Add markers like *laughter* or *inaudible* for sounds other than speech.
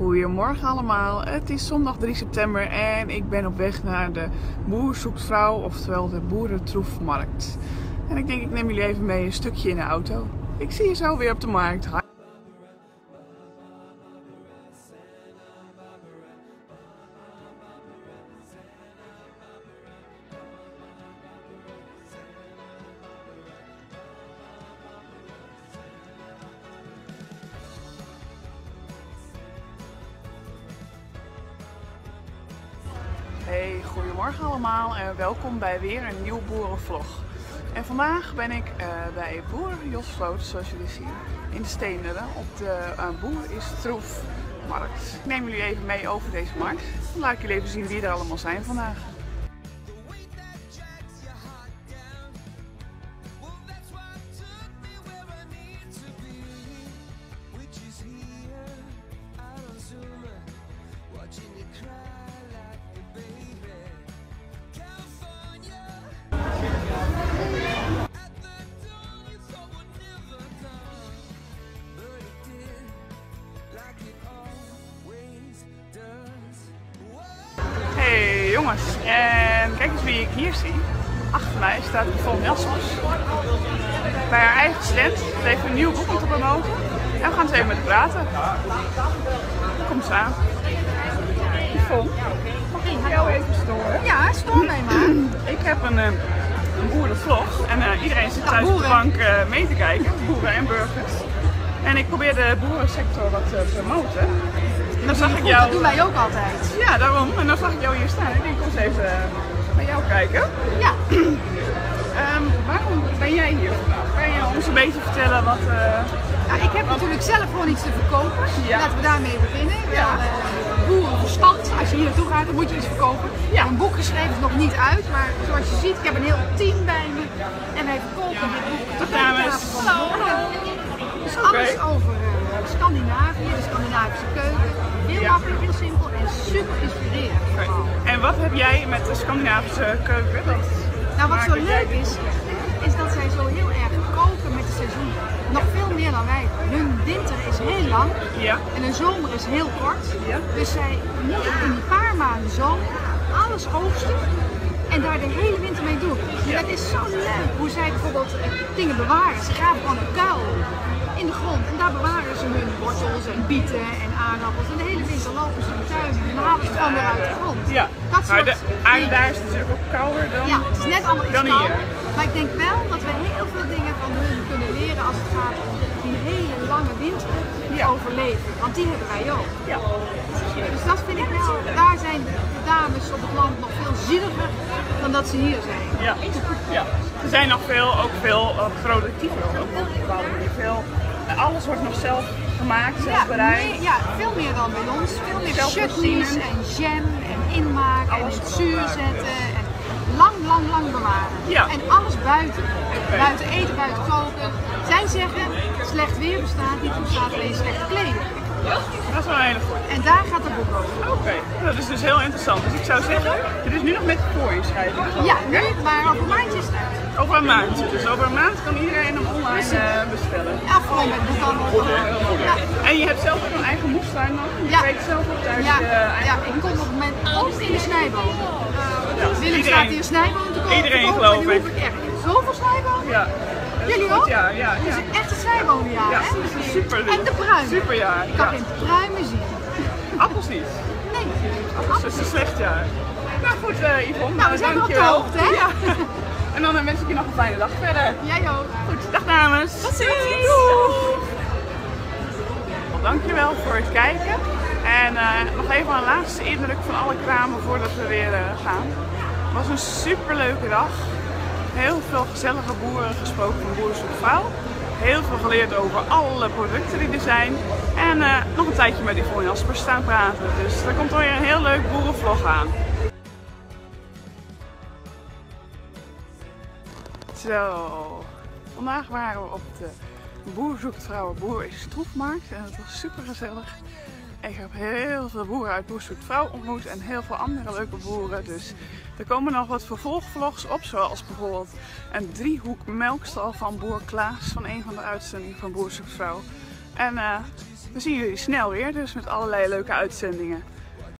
Goedemorgen allemaal. Het is zondag 3 september en ik ben op weg naar de Boer zoekt vrouw, oftewel de Boerentroefmarkt. En ik denk ik neem jullie even mee een stukje in de auto. Ik zie je zo weer op de markt. Goedemorgen allemaal en welkom bij weer een nieuw boerenvlog. En vandaag ben ik eh, bij boer Jos Vloot, zoals jullie zien, in de op de uh, Boer is Troef markt. Ik neem jullie even mee over deze markt. Dan laat ik jullie even zien wie er allemaal zijn vandaag. Jongens, en kijk eens wie ik hier zie. Achter mij staat Yvonne Jaspers. Bij haar eigen stand. Ze heeft een nieuw boek om te promoten. En we gaan eens even met haar praten. Kom eens aan. Yvonne, mag ik jou even storen? Ja, stoor mij maar. *clears throat* Ik heb een, eh, een boerenvlog en eh, iedereen zit thuis op de bank eh, mee te kijken, boeren en burgers. En ik probeer de boerensector wat te promoten. En dan zag ik jou. dat doen wij ook altijd. Ja, daarom. En dan zag ik jou hier staan. Ik denk, kom eens even eh, naar jou kijken. Ja, *clears throat* Ehm, waarom ben jij hier vandaag? Kan je ons een beetje vertellen wat... eh, nou, ik heb natuurlijk zelf gewoon iets te verkopen. Ja. Laten we daarmee beginnen. Ja. Ja. boerenverstand, als je hier naartoe gaat, dan moet je iets verkopen. Ja. Een boek geschreven is nog niet uit, maar zoals je ziet, Scandinavische keuken. Heel Ja. makkelijk, heel simpel en super inspirerend. En wat heb jij met de Scandinavische keuken? Dat Nou, wat zo leuk is, is dat zij zo heel erg koken met de seizoen. Nog veel meer dan wij. Hun winter is heel lang Ja. en hun zomer is heel kort. Ja. Dus zij moeten in die paar maanden zomer alles oogsten en daar de hele winter mee doen. Ja. dat is zo leuk hoe zij bijvoorbeeld dingen bewaren. Ze graven gewoon een kuil in de grond en daar bewaren ze hun wortels en bieten en aardappels. En de hele winter lopen ze in de tuin en halen ze het gewoon weer uit de grond. Ja, Dat maar soort de aarde dingen. daar is natuurlijk ook kouder dan... Ja, het is net allemaal iets kouder. Maar ik denk wel dat we heel veel dingen van hun kunnen leren als het gaat om die hele lange winter Ja. overleven. Want die hebben wij ook. Ja. Dus dat vind ik wel, daar zijn de dames op het land nog veel zieliger dan dat ze hier zijn. Ja. ja. Ze zijn nog veel, ook veel uh, productiever ook op een bepaalde manier. Veel, eh, alles wordt nog zelf gemaakt, zelf bereid. ja, veel meer dan bij ons. Veel meer chutneys en jam en inmaak en Alles het zuur zetten. En lang, lang, lang bewaren. Ja. En alles buiten. Buiten eten, buiten koken. Zij zeggen, slecht weer bestaat niet, bestaat alleen slechte kleding. Dat is wel een hele goede. En daar gaat het boek over. Oké, dat is dus heel interessant. Dus ik zou zeggen, dit is nu nog met voor je schrijven. Ja, nu, maar over een maandje is het uit. Over een maand. Dus over een maand kan iedereen hem online eh, bestellen. Ja, gewoon met boekhandel. Ja, En je hebt zelf ook een eigen moestuin dan? Je Ja. weet zelf ook thuis ja, je eigen... ja, ik kom op het moment ook in de snijboom. Ja, Willem iedereen- staat hier snijboom te kopen. iedereen geloof ik. Zoveel snijbomen? Ja. Jullie ook? Ja, ja, Het is een echte snijbomenjaar, Ja, hè? super En de pruimen. Superjaar. Ik kan geen pruimen zien. *laughs* Appels niet. Nee. Dus het is een slecht jaar. Nou goed, eh Yvonne, Nou, we eh, zijn weer op de hoogte, hè? Ja. *laughs* En dan eh, wens ik je nog een fijne dag verder. Jij ook. Goed, dag dames. Tot ziens. Wel, dankjewel voor het kijken. En nog even een laatste indruk van alle kramen voordat we weer gaan. Het was een superleuke dag. Heel veel gezellige boeren gesproken van Boeren. Heel veel geleerd over alle producten die er zijn. En eh, nog een tijdje met Yvonne Jaspers staan praten. Dus er komt weer een heel leuk boerenvlog aan. Zo, vandaag waren we op de Boer zoekt Boer is troefmarkt en het was super gezellig. Ik heb heel veel boeren uit Boer zoekt vrouw ontmoet en heel veel andere leuke boeren. Dus er komen nog wat vervolgvlogs op, zoals bijvoorbeeld een driehoek melkstal van boer Klaas van een van de uitzendingen van Boer vrouw. En eh, we zien jullie snel weer, dus met allerlei leuke uitzendingen.